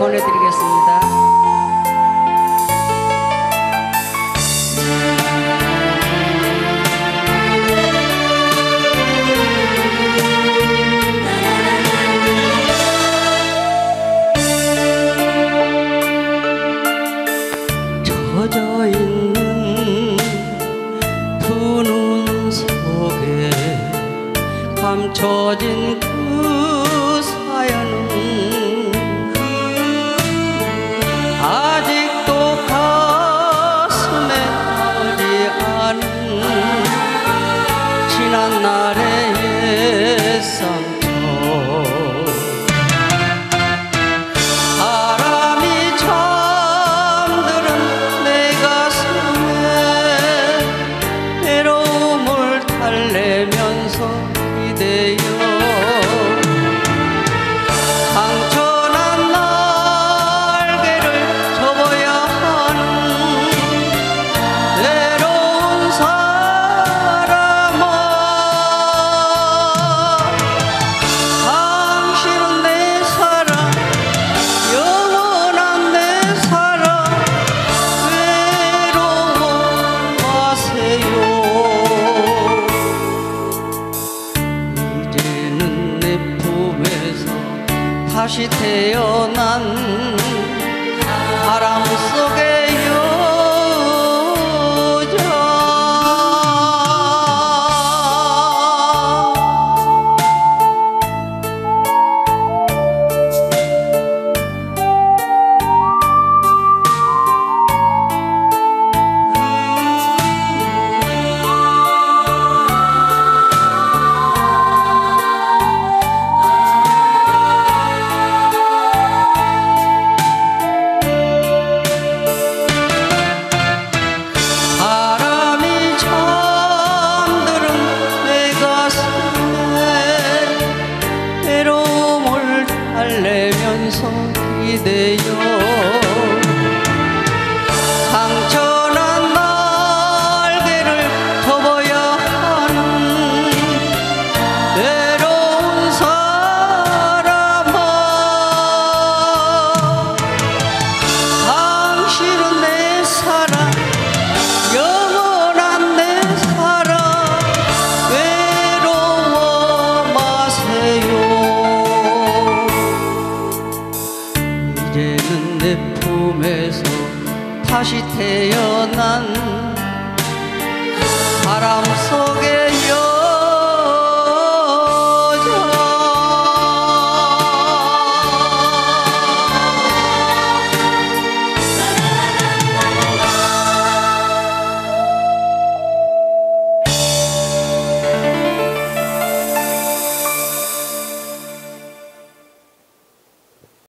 보내드리겠습니다. 감춰진 그 다시 태어난 바람 ಇದೆಯೋ 다시 태어난